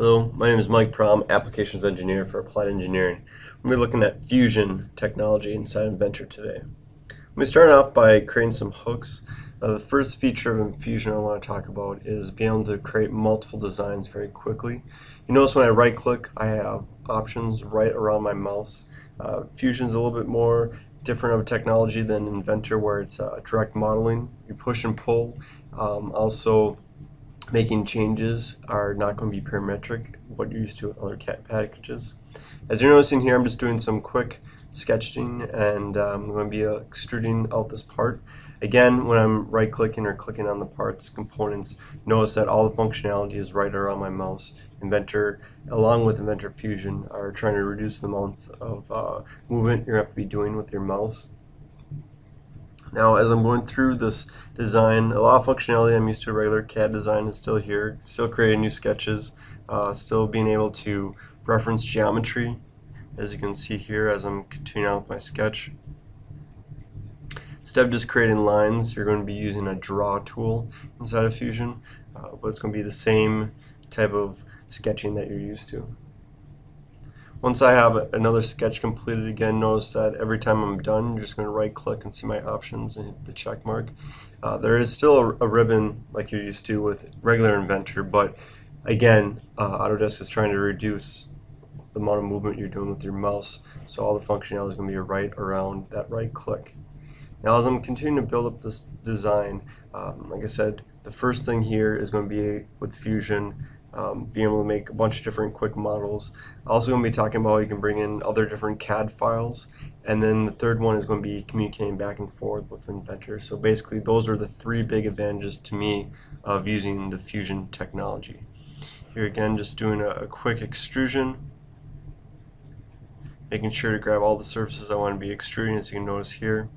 Hello, my name is Mike Prom, Applications Engineer for Applied Engineering. We'll be looking at Fusion technology inside Inventor today. We start off by creating some hooks. Uh, the first feature of Fusion I want to talk about is being able to create multiple designs very quickly. You notice when I right click I have options right around my mouse. Uh, Fusion's a little bit more different of a technology than Inventor where it's uh, direct modeling. You push and pull. Um, also making changes are not going to be parametric, what you're used to with other CAD packages. As you're noticing here, I'm just doing some quick sketching and um, I'm going to be extruding out this part. Again, when I'm right clicking or clicking on the parts components, notice that all the functionality is right around my mouse. Inventor, along with Inventor Fusion, are trying to reduce the amounts of uh, movement you're going have to be doing with your mouse. Now as I'm going through this design, a lot of functionality I'm used to regular CAD design is still here, still creating new sketches, uh, still being able to reference geometry as you can see here as I'm continuing on with my sketch. Instead of just creating lines, you're going to be using a draw tool inside of Fusion, uh, but it's going to be the same type of sketching that you're used to. Once I have another sketch completed again, notice that every time I'm done, you're just going to right click and see my options and hit the check mark. Uh, there is still a, a, ribbon like you're used to with regular Inventor, but again, uh, Autodesk is trying to reduce the amount of movement you're doing with your mouse, so all the functionality is going to be right around that right click. Now as I'm continuing to build up this design, um, like I said, the first thing here is going to be with Fusion, um, being able to make a bunch of different quick models. Also going to be talking about you can bring in other different CAD files and then the third one is going to be communicating back and forth with Inventor. So basically those are the three big advantages to me of using the Fusion technology. Here again just doing a, a quick extrusion making sure to grab all the surfaces I want to be extruding as you can notice here.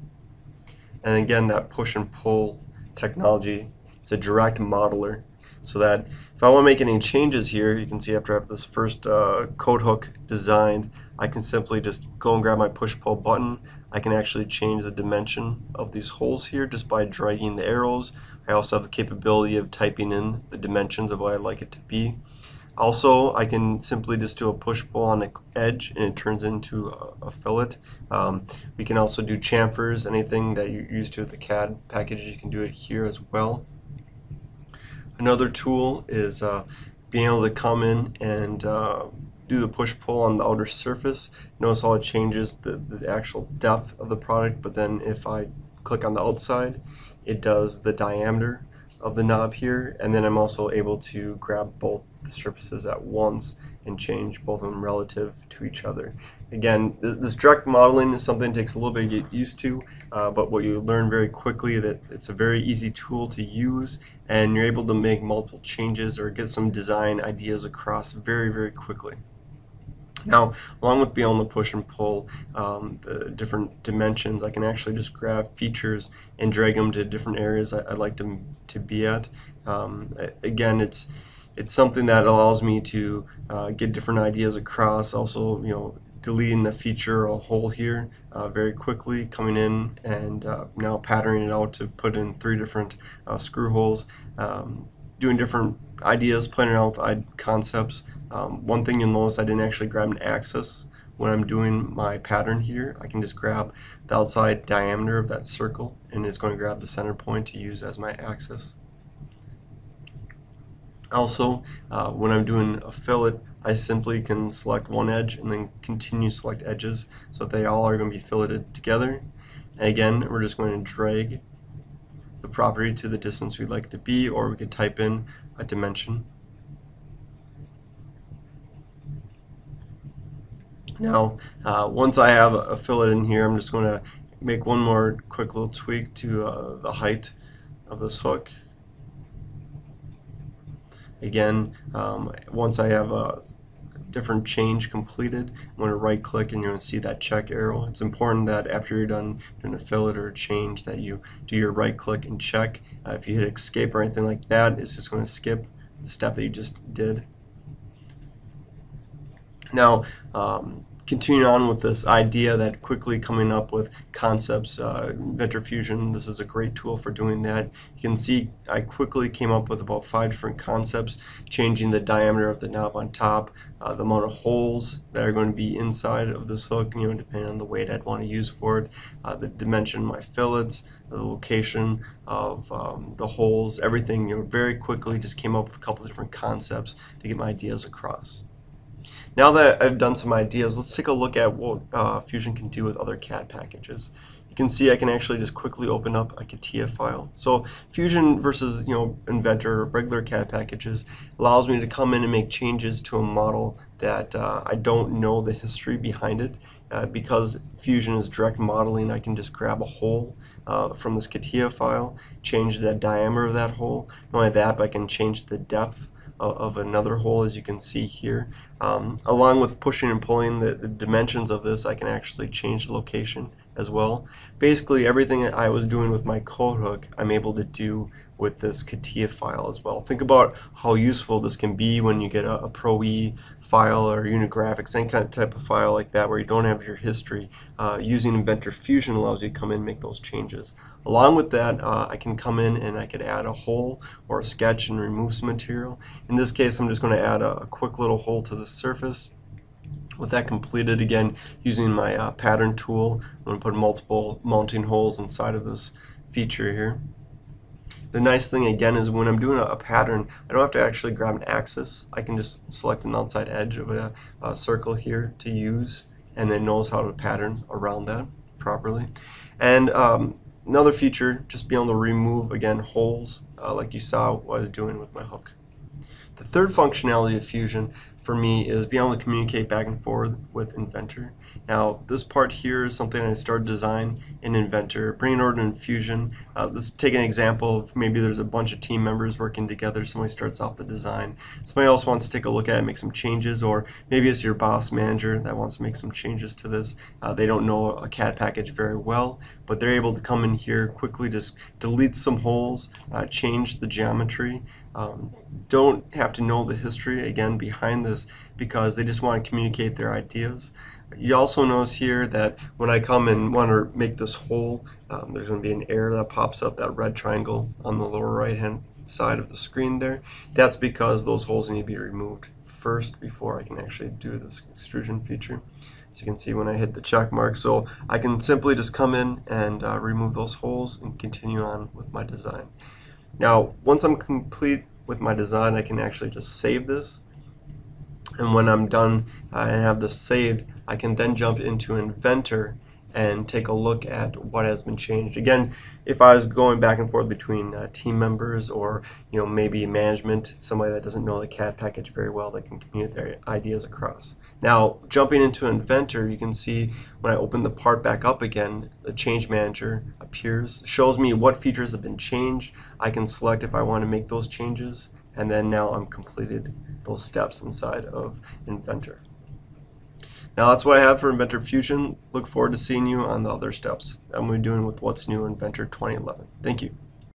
And again that push and pull technology it's a direct modeler so that if I want to make any changes here, you can see after I have this first uh, code hook designed, I can simply just go and grab my push-pull button. I can actually change the dimension of these holes here just by dragging the arrows. I also have the capability of typing in the dimensions of what I'd like it to be. Also, I can simply just do a push-pull on the edge and it turns into a, a fillet. Um, we can also do chamfers, anything that you're used to with the CAD package, you can do it here as well. Another tool is uh, being able to come in and uh, do the push-pull on the outer surface. Notice how it changes the, the actual depth of the product, but then if I click on the outside, it does the diameter of the knob here, and then I'm also able to grab both the surfaces at once and change both of them relative to each other. Again, th this direct modeling is something that takes a little bit to get used to, uh, but what you learn very quickly that it's a very easy tool to use and you're able to make multiple changes or get some design ideas across very, very quickly. Now, along with being able to push and pull um, the different dimensions, I can actually just grab features and drag them to different areas I, would like them to be at. Um, again, it's it's something that allows me to uh, get different ideas across. Also, you know, deleting a feature or a hole here uh, very quickly, coming in and uh, now patterning it out to put in three different uh, screw holes, um, doing different ideas, playing around with concepts. Um, one thing you'll notice I didn't actually grab an axis when I'm doing my pattern here. I can just grab the outside diameter of that circle and it's going to grab the center point to use as my axis. Also, uh, when I'm doing a fillet, I simply can select one edge and then continue select edges so they all are going to be filleted together. And again, we're just going to drag the property to the distance we'd like to be, or we could type in a dimension. Now, uh, once I have a fillet in here, I'm just going to make one more quick little tweak to uh, the height of this hook. Again, um, once I have a different change completed, I'm going to right click and you're going to see that check arrow. It's important that after you're done doing a fillet or a change that you do your right click and check. Uh, if you hit escape or anything like that, it's just going to skip the step that you just did. Now, um, continuing on with this idea that quickly coming up with concepts, uh, Inventor Fusion, this is a great tool for doing that. You can see I quickly came up with about five different concepts, changing the diameter of the knob on top, uh, the amount of holes that are going to be inside of this hook, you know, depending on the weight I'd want to use for it, uh, the dimension of my fillets, the location of um, the holes, everything, you know, very quickly just came up with a couple different concepts to get my ideas across. Now that I've done some ideas, let's take a look at what uh, Fusion can do with other CAD packages. You can see I can actually just quickly open up a CATIA file. So Fusion versus you know Inventor or regular CAD packages allows me to come in and make changes to a model that uh, I don't know the history behind it. Uh, because Fusion is direct modeling, I can just grab a hole uh, from this CATIA file, change the diameter of that hole. Not only that, but I can change the depth of another hole as you can see here. Um, along with pushing and pulling the, the, dimensions of this I can actually change the location as well. Basically everything I was doing with my code hook I'm able to do with this CATIA file as well. Think about how useful this can be when you get a, a Pro-E file or Unigraphics, any kind of type of file like that where you don't have your history. Uh, using Inventor Fusion allows you to come in and make those changes. Along with that, uh, I can come in and I could add a hole or a sketch and remove some material. In this case, I'm just going to add a, a quick little hole to the surface. With that completed, again, using my uh, pattern tool, I'm going to put multiple mounting holes inside of this feature here. The nice thing again is when I'm doing a, a, pattern, I don't have to actually grab an axis. I can just select an outside edge of a, a circle here to use and then knows how to pattern around that properly. And um, another feature, just being able to remove, again, holes uh, like you saw what I was doing with my hook. The third functionality of Fusion for me is being able to communicate back and forth with Inventor. Now this part here is something I started design in Inventor, bringing over in Fusion. Uh, let's take an example of maybe there's a bunch of team members working together. Somebody starts off the design. Somebody else wants to take a look at it, make some changes, or maybe it's your boss manager that wants to make some changes to this. Uh, they don't know a CAD package very well, but they're able to come in here quickly, just delete some holes, uh, change the geometry, um, don't have to know the history again behind this because they just want to communicate their ideas. You also notice here that when I come and want to make this hole, um, there's going to be an error that pops up, that red triangle on the lower right hand side of the screen there. That's because those holes need to be removed first before I can actually do this extrusion feature. As you can see when I hit the check mark. So I can simply just come in and uh, remove those holes and continue on with my design. Now, once I'm complete with my design, I can actually just save this. And when I'm done uh, and have this saved, I can then jump into Inventor and take a look at what has been changed. Again, if I was going back and forth between uh, team members or you know maybe management, somebody that doesn't know the CAD package very well that can communicate their ideas across. Now, jumping into Inventor, you can see when I open the part back up again, the Change Manager appears, shows me what features have been changed. I can select if I want to make those changes, and then now I'm completed those steps inside of Inventor. Now that's what I have for Inventor Fusion. Look forward to seeing you on the other steps I'm doing with What's New Inventor 2011. Thank you.